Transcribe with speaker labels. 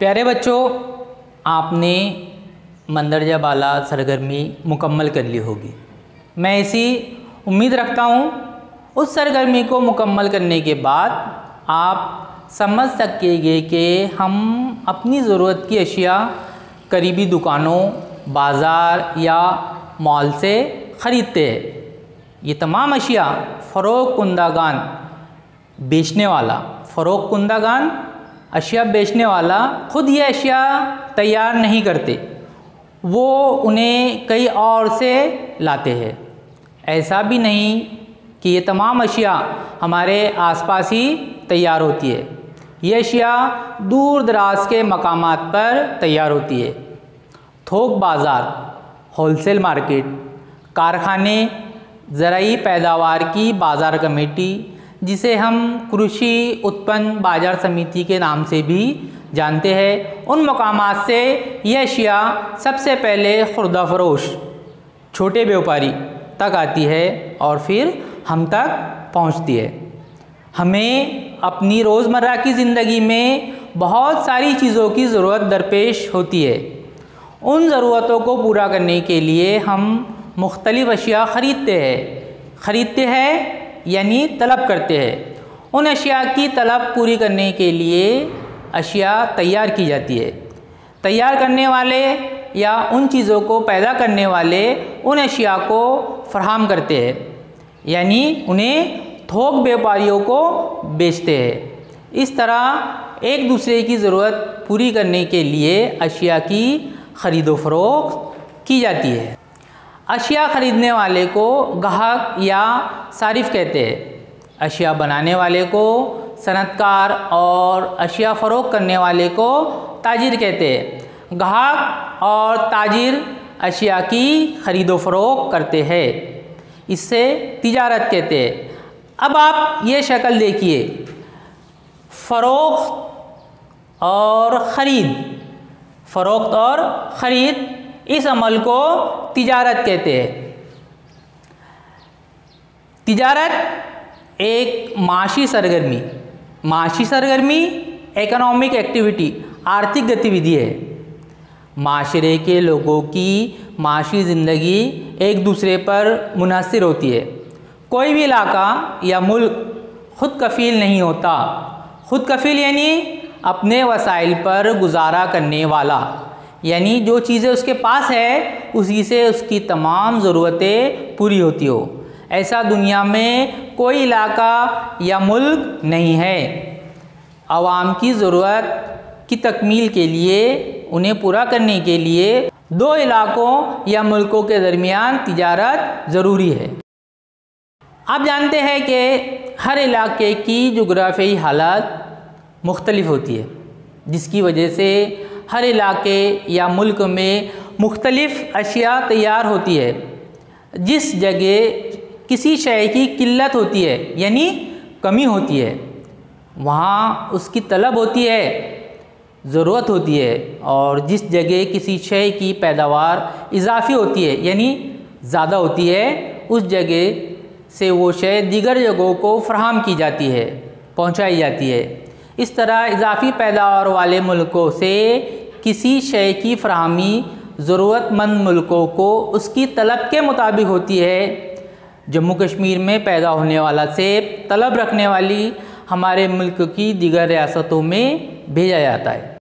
Speaker 1: प्यारे बच्चों, आपने मंदरजा बाला सरगर्मी मुकम्मल कर ली होगी। मैं इसी उम्मीद रखता हूँ, उस सरगर्मी को मुकम्मल करने के बाद आप समझ सकेंगे कि हम अपनी ज़रूरत की अशिया करीबी दुकानों, बाज़ार या मॉल से ख़रीदते हैं। ये तमाम अशिया फ़रोग कुंदागान, बेचने वाला फ़रोग कुंदागान अशिया बेचने वाला ख़ुद ये अशिया तैयार नहीं करते। वो उन्हें कई और से लाते हैं। ऐसा भी नहीं कि ये तमाम अशिया हमारे आसपास ही तैयार होती है। ये अशिया दूर दराज के मकाम पर तैयार होती है। थोक बाज़ार, होलसेल मार्केट, कारखाने ज़रूरी पैदावार की बाज़ार कमेटी जिसे हम कृषि उत्पन्न बाज़ार समिति के नाम से भी जानते हैं। उन मकाम से यह अशिया सबसे पहले खुर्दा फरोश, छोटे व्यापारी तक आती है और फिर हम तक पहुँचती है। हमें अपनी रोज़मर्रा की ज़िंदगी में बहुत सारी चीज़ों की ज़रूरत दरपेश होती है। उन ज़रूरतों को पूरा करने के लिए हम मुख्तलिफ़ अशिया ख़रीदते हैं। ख़रीदते हैं यानी तलब करते हैं। उन अशिया की तलब पूरी करने के लिए अशिया तैयार की जाती है। तैयार करने वाले या उन चीज़ों को पैदा करने वाले उन अशिया को फराहम करते हैं। यानी उन्हें थोक व्यापारियों को बेचते हैं। इस तरह एक दूसरे की ज़रूरत पूरी करने के लिए अशिया की ख़रीदो फ़रोख्त की जाती है। अशिया ख़रीदने वाले को ग्राहक या सारिफ कहते हैं। अशिया बनाने वाले को सनतकार और अशिया फ़रोख करने वाले को ताजिर कहते हैं। ग्राहक और ताजिर अशिया की ख़रीदो फ़रोख करते हैं। इससे तिजारत कहते हैं। अब आप ये शक्ल देखिए। फ़रोख्त और ख़रीद। फ़रोख्त और ख़रीद इस अमल को तिजारत कहते हैं। तिजारत एक माशी सरगर्मी। माशी सरगर्मी इकोनॉमिक एक्टिविटी आर्थिक गतिविधि है। माशरे के लोगों की माशी ज़िंदगी एक दूसरे पर मुनसर होती है। कोई भी इलाका या मुल्क ख़ुद कफ़ील नहीं होता। ख़ुद कफ़ील यानी अपने वसाइल पर गुजारा करने वाला। यानी जो चीज़ें उसके पास है, उसी से उसकी तमाम ज़रूरतें पूरी होती हो। ऐसा दुनिया में कोई इलाका या मुल्क नहीं है। आवाम की ज़रूरत की तकमील के लिए, उन्हें पूरा करने के लिए दो इलाकों या मुल्कों के दरमियान तिजारत ज़रूरी है। आप जानते हैं कि हर इलाके की जोग्राफी हालत मुख्तलिफ़ होती है, जिसकी वजह से हर इलाके या मुल्क में मुख्तलिफ़ अशिया तैयार होती है। जिस जगह किसी शय की किल्लत होती है, यानी कमी होती है, वहाँ उसकी तलब होती है, ज़रूरत होती है और जिस जगह किसी शय की पैदावार इजाफी होती है, यानी ज़्यादा होती है, उस जगह से वो शय दीगर जगहों को फ्राहम की जाती है, पहुँचाई जाती है। इस तरह इजाफी पैदावार वाले मुल्कों से किसी शय की फ्राहमी ज़रूरतमंद मुल्कों को उसकी तलब के मुताबिक होती है। जम्मू कश्मीर में पैदा होने वाला सेब तलब रखने वाली हमारे मुल्क की दीगर रियासतों में भेजा जाता है।